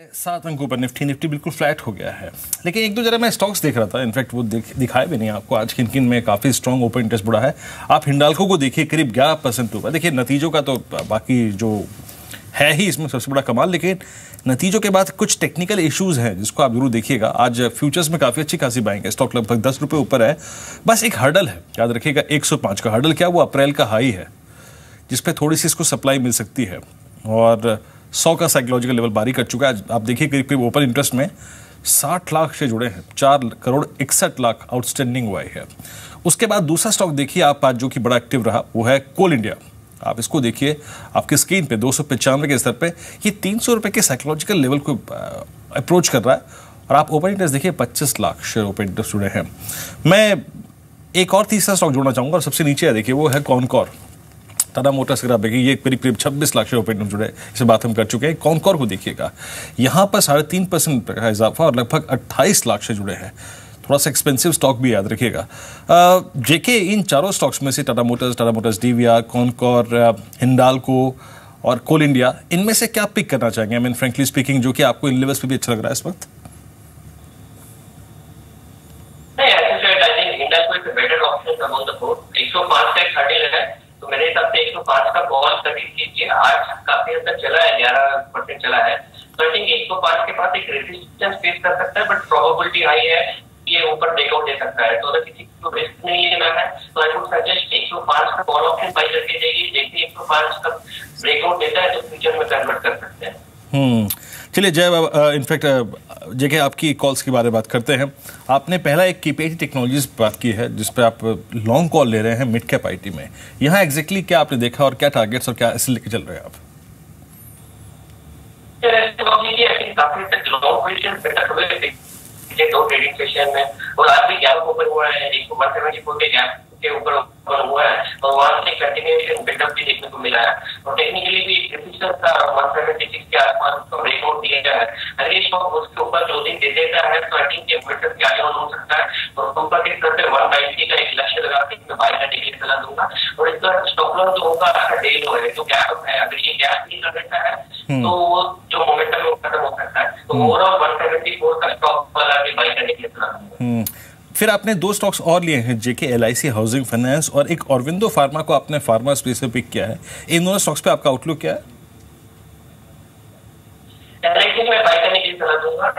सात अंकों पर निफ्टी निफ्टी बिल्कुल फ्लैट हो गया है। लेकिन एक दो जरा मैं स्टॉक्स देख रहा था इनफैक्ट वो दिख, दिखाए भी नहीं आपको। आज किन किन में काफ़ी स्ट्रॉन्ग ओपन इंटरेस्ट बढ़ा है। आप हिंडालको को देखिए करीब ग्यारह परसेंट ऊपर। देखिए नतीजों का तो बाकी जो है ही इसमें सबसे बड़ा कमाल लेकिन नतीजों के बाद कुछ टेक्निकल इश्यूज़ हैं जिसको आप ज़रूर देखिएगा। आज फ्यूचर्स में काफ़ी अच्छी खासी बाइंग है। स्टॉक लगभग दस रुपये ऊपर है। बस एक हर्डल है। याद रखिएगा एक सौ पाँच का हर्डल क्या? वो अप्रैल का हाई है जिसपे थोड़ी सी इसको सप्लाई मिल सकती है। और सौ का साइकोलॉजिकल लेवल बारी कर चुका है। आप देखिए करीब करीब ओपन इंटरेस्ट में साठ लाख से जुड़े हैं। चार करोड़ इकसठ लाख आउटस्टैंडिंग हुआ है। उसके बाद दूसरा स्टॉक देखिए आप आज जो कि बड़ा एक्टिव रहा, वो है कोल इंडिया आप इसको देखिए, आपकी स्क्रीन पे दो सौ पचानवे के स्तर पे ये तीन सौ रुपए के साइकोलॉजिकल लेवल को अप्रोच कर रहा है। और आप ओपन इंटरेस्ट देखिए, पच्चीस लाख शेयर ओपन इंटरेस्ट जुड़े हैं। मैं एक और तीसरा स्टॉक जोड़ना चाहूँगा और सबसे नीचे देखिए वो है कॉनकॉर टाटा मोटर्स अगर आप देखिए ये करीब करीब छब्बीस लाख शेयर ओपन जुड़े, इसे बात हम कर चुके हैं। कॉनकॉर को देखिएगा, यहाँ पर साढ़े तीन परसेंट का इजाफा और लगभग अट्ठाईस लाख से जुड़े हैं। थोड़ा सा एक्सपेंसिव स्टॉक भी याद रखिएगा। जेके, इन चारों स्टॉक्स में से Tata Motors Tata Motors DVR, Concor Hindalco और कोल इंडिया, इनमें से क्या पिक करना चाहेंगे? आई मीन फ्रेंकली स्पीकिंग जो कि आपको इन लेवल्स पे भी अच्छा लग रहा है इस वक्त। पाँच का कॉल कभी कीजिए आज काफ़ी हद तक चला है, ग्यारह परसेंट चला है। तो आई थिंक एक सौ पाँच के पास एक रेजिस्टेंस फेस कर सकता है बट प्रोबेबिलिटी हाई है ये ऊपर ब्रेकआउट दे सकता है। तो अगर किसी को रिस्क नहीं लेना है तो आई वुड सजेस्ट एक सौ पाँच का कॉल ऑप्शन बाई करके जाइए। जैसे एक सौ पाँच का ब्रेकआउट देता है तो फ्यूचर में कन्वर्ट कर सकते हैं। हम्म। चलिए, जय इनफैक्ट जगह आपकी कॉल्स के बारे में बात करते हैं। आपने पहला एक कीपेटी टेक्नोलॉजीज़ बात की है, जिस पर आप लॉन्ग कॉल ले रहे हैं मिड कैप आईटी में। यहाँ एग्जैक्टली क्या आपने देखा और क्या टारगेट्स और क्या ऐसे लेके चल रहे हैं आप? दो ट्रेडिंग सेशन में, और आज भी गैप ओपन हुआ है, एक के के ऊपर हुआ है, और वहाँ से कंटिन्यूएशन बिल्डअप भी देखने को मिला है। और टेक्निकली भी रेजिस्टेंस का सिक्स के आसपास उसको ब्रेकआउट दिया गया है। ये स्टॉक उसके ऊपर क्लोजिंग दे देता है तो आई थिंक ये बिल्डअप के आगे हो सकता है। और ऊपर के स्तर पे वन नाइनटी का एक लक्ष्य लगा के मैं करने के लिए दूँगा। और इसका स्टॉप लॉस जो होगा डे लो है जो गैप है अगर ये गैप नहीं कर देता है तो जो मोमेंटम है वो खत्म हो सकता है। तो ओवरऑल वन सेवेंटी फोर का स्टॉक वाला भी करने के लिए दूँगा। फिर आपने दो स्टॉक्स और लिए हैं, जेके एल हाउसिंग फाइनेंस और एक ऑरविंदो फार्मा को आपने फार्मा स्पेस में पिक किया है। इन दोनों स्टॉक्स पे आपका आउटलुक क्या है?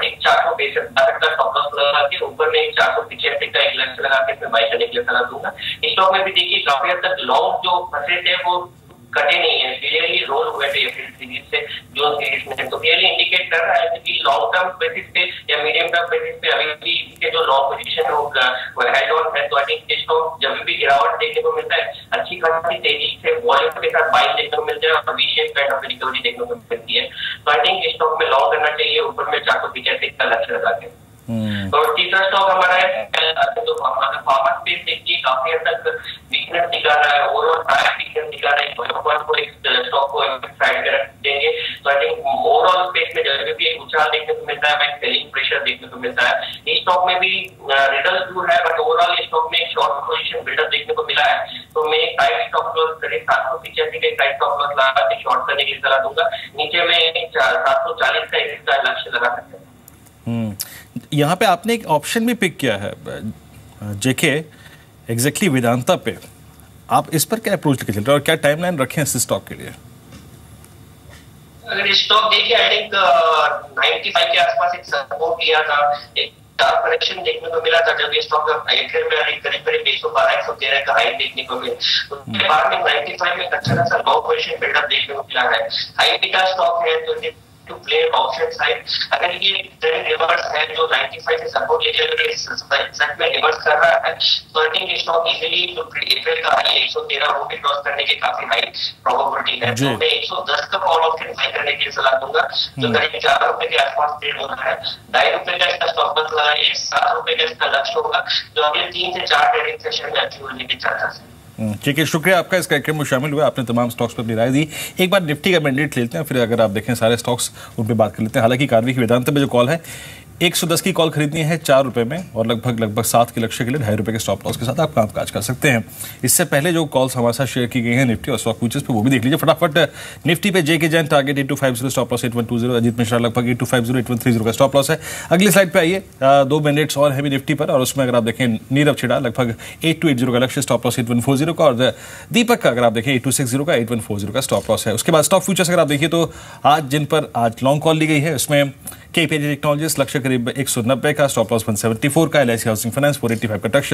एक चार सौ लगा के, ऊपर में एक चार सौ का लगा के करने की सलाह दूँगा। स्टॉक में भी देखिए, काफ़ी हद तक लॉन्ग जो फंसे थे, वो कटे नहीं है। क्लियरली रोल हुए थे एप्रिल सीरीज़ से जून सीरीज़ में। तो क्लियरली इंडिकेट कर रहा है कि लॉन्ग टर्म बेसिस पे या मीडियम टर्म बेसिस पे अभी भी इसके जो लॉन्ग पोजीशन है वो ऑन है। तो आई थिंक स्टॉक जब भी गिरावट देखने को मिलता है अच्छी खासी तेज़ी से वॉल्यूम के साथ बाइक देखने को मिलता है और V shape kind of recovery देखने को मिलती है। तो आई थिंक स्टॉक में लॉन्ग करना चाहिए ऊपर में चार सौ पिछहत्तर का लक्ष्य लगा के। और तीसरा स्टॉक हमारा है तो फार्मा स्पेस देखिए काफ़ी हद तक वीकनेस दिखा रहा है। ओवरऑल रहा है को एक को साइड देंगे। तो आई थिंक ओवरऑल स्पेस में भी एक उछाल देखने को मिलता है प्रेशर देखने को मिलता है। इस स्टॉक में भी रिटर्न है बट ओवरऑल इस स्टॉक में एक शॉर्ट पोजिशन बिल्डअप देखने को मिला है। तो मैं करीब सात सौ पिचासी का लगा के शॉर्ट करने सलाह दूँगा। नीचे में सात सौ चालीस का एक लक्ष्य लगा सकते हैं। यहाँ पे आपने एक ऑप्शन भी पिक किया है जेके एग्जैक्टली exactly वेदांता पे। आप इस पर क्या अप्रोच लेके चल रहे हैं और क्या टाइमलाइन रखे हैं इस स्टॉक के लिए? अगर स्टॉक देखिए आई थिंक 95 के आसपास एक सपोर्ट लिया था एक करेक्शन देखने को मिला था जब ये स्टॉक एप्रिल में करीब करीब एक सौ बारह एक सौ तेरह का हाई देखने को मिला। उसके बाद में 95 में अच्छा खासा लो पोजिशन बिल्डअप देखने को मिला है। हाई बीटा स्टॉक है तो टू प्ले ऑप्शन साइड अगर ये ट्रेंड रिवर्स है जो 95 से सपोर्ट लेके अगर सच में रिवर्स कर रहा है। थिंक स्टॉक इजीली जो अप्रैल का हाई 113 वो भी क्रॉस करने की काफ़ी हाई प्रोबेबिलिटी है। तो मैं 110 का कॉल ऑप्शन बाय करने की सलाह दूँगा। जो हम्म। करीब चार रुपए के आसपास ट्रेड हो रहा है ढाई रुपए का इसका स्टॉक लॉस लगाइए सात रुपए का इसका लक्ष्य होगा। जो अगले तीन से चार ट्रेडिंग सेशन में अचीव होने की चांसेस है। ठीक है, शुक्रिया आपका, इस कार्यक्रम में शामिल हुआ आपने तमाम स्टॉक्स पर अपनी राय दी। एक बार निफ्टी का मैंडेट लेते हैं, फिर अगर आप देखें सारे स्टॉक्स उन पर बात कर लेते हैं। हालाँकि कार्वी की वेदांत में जो कॉल है 110 की कॉल खरीदनी है चार रुपए में और लगभग लगभग सात के लक्ष्य के लिए ढाई रुपए के स्टॉप लॉस के साथ आप कामकाज कर सकते हैं। इससे पहले जो कॉल्स हमारे साथ शेयर की गई हैं निफ्टी और स्टॉक फ्यूचर्स पे, वो भी देख लीजिए। फटाफट निफ्टी पे J K Jain target at two five zero stop loss at one two zero Ajit Mishra लगभग at two five zero at one three zero का स्टॉप लॉस है। अगली स्लाइड पे आइए। दो मिनट्स और है भी निफ्टी पर और उसमें अगर आप देखें, नीरव छिड़ा लगभग एट टू एट ज़ीरो का लक्ष्य stop loss at one four zero का और दीपक का अगर आप देखें एट टू सिक्स ज़ीरो का एट वन फोर ज़ीरो का स्टॉप लॉस है। उसके बाद स्टॉक फ्यूचर्स अगर आप देखिए तो आज जिन पर आज लॉन्ग कॉल ली गई है, उसमें के पी टेक्नोलॉजीज़ लक्ष्य करीब 190 का स्टॉप लॉस 174 का एल हाउसिंग फाइनेंस 485 का टक्ष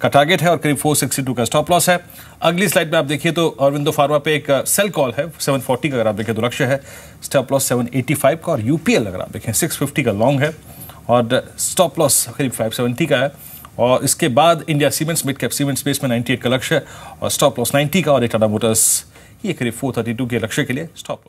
का टारगेट है और करीब 462 का स्टॉप लॉस है। अगली स्लाइड में आप देखिए तो अरविंदो फार्मा पे एक सेल कॉल है 740 का अगर आप देखें तो लक्ष्य है। स्टॉप लॉस 785 का और यूपीएल अगर आप देखें 650 का लॉन्ग है। और स्टॉप लॉस करीब 570 का है। और इसके बाद India Cements mid cap cement space में 98 का लक्ष्य और स्टॉप लॉस 90 का और टाटा मोटर्स ये करीब 432 के लक्ष्य के लिए स्टॉप